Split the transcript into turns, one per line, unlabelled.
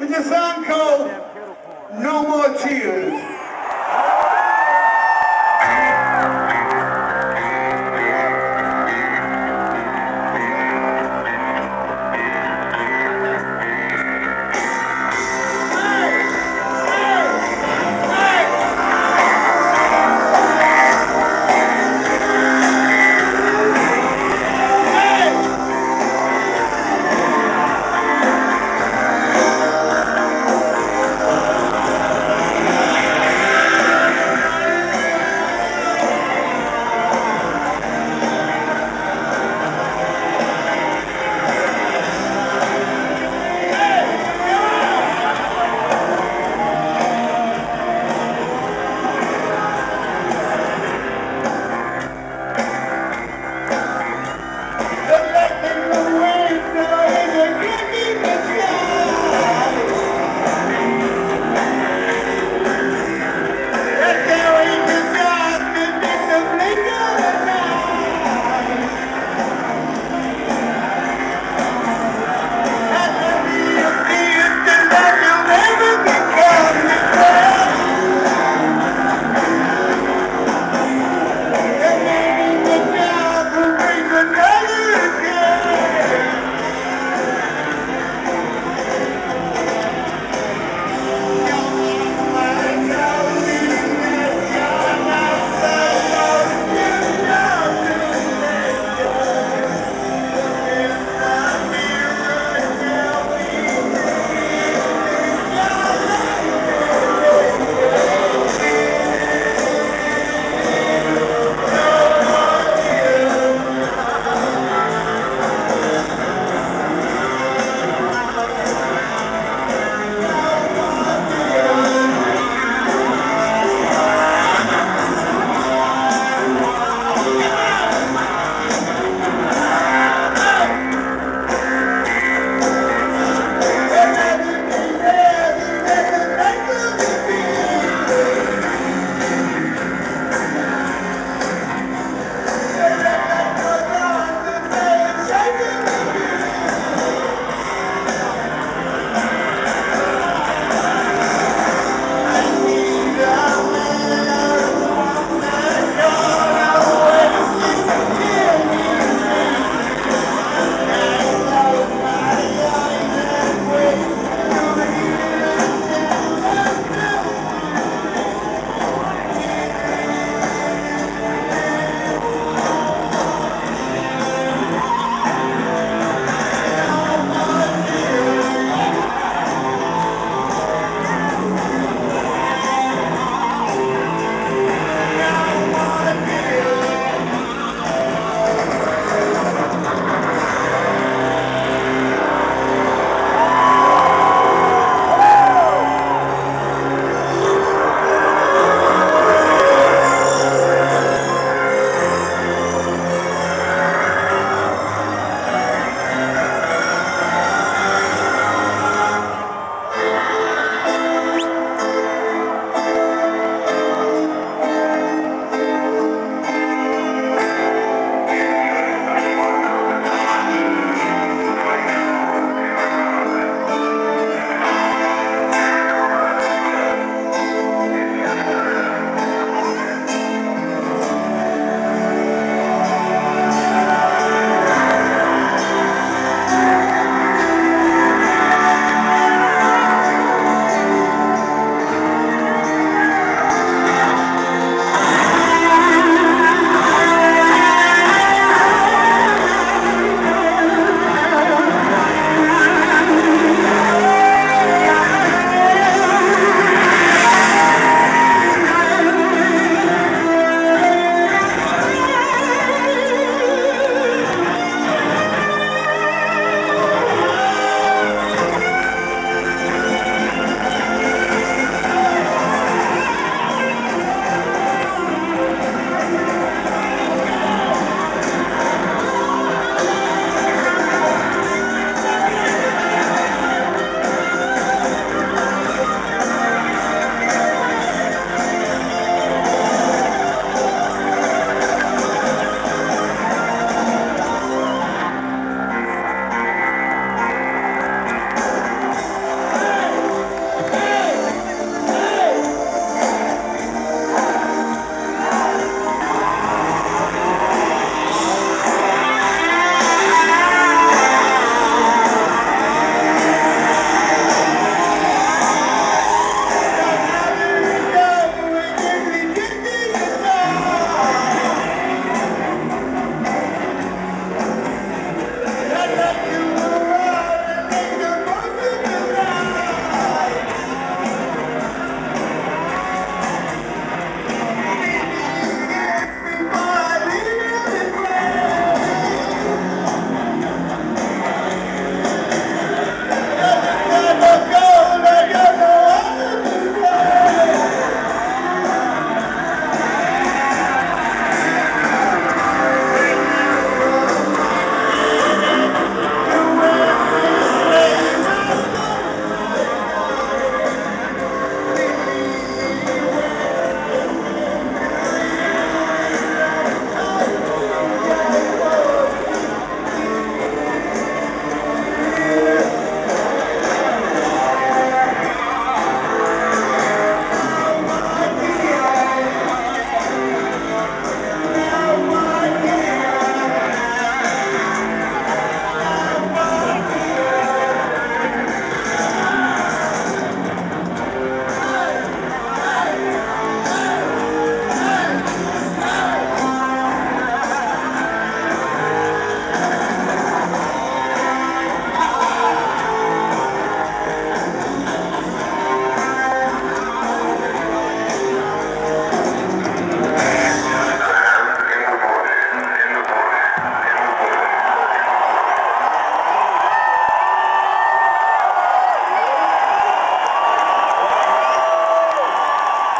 with a song called No More Tears.